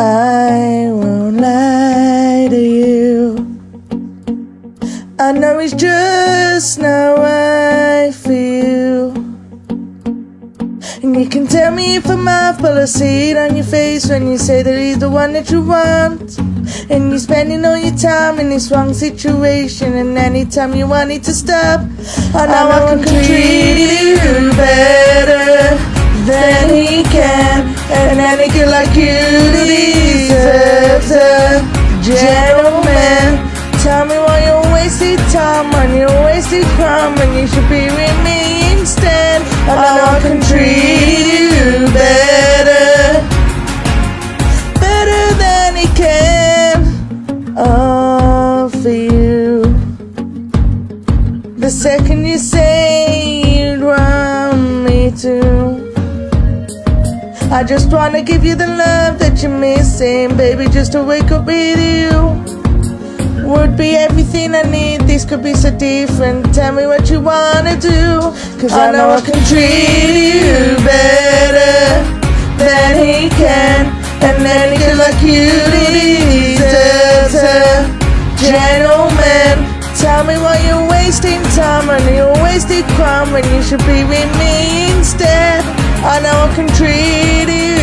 I won't lie to you. I know it's just how I feel. And you can tell me if I'm off, but I see it on your face when you say that he's the one that you want. And you're spending all your time in this wrong situation, and anytime you want it to stop, I know I, can treat you wasted crime when you should be with me instead. I know I can treat you better, better than he can. Oh, for you. The second you say you'd want me to. I just wanna give you the love that you're missing, baby, just to wake up with you would be everything I need. This could be so different. Tell me what you wanna do. Cause I know I can treat you better than he can. And any girl like you deserves a gentleman. Tell me why you're wasting time and you're wasting crime when you should be with me instead. I know I can treat you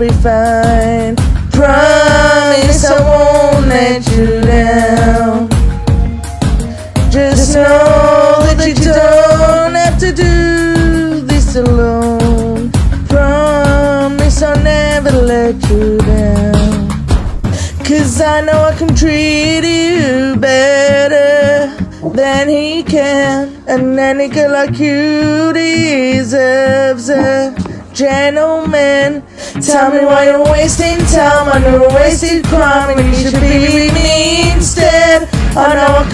be fine. Promise I won't let you down. Just know that you don't have to do this alone. Promise I'll never let you down. Cause I know I can treat you better than he can. And any girl like you deserves a gentleman. Tell me why you're wasting time on a wasted crime when you should be with me instead. I know I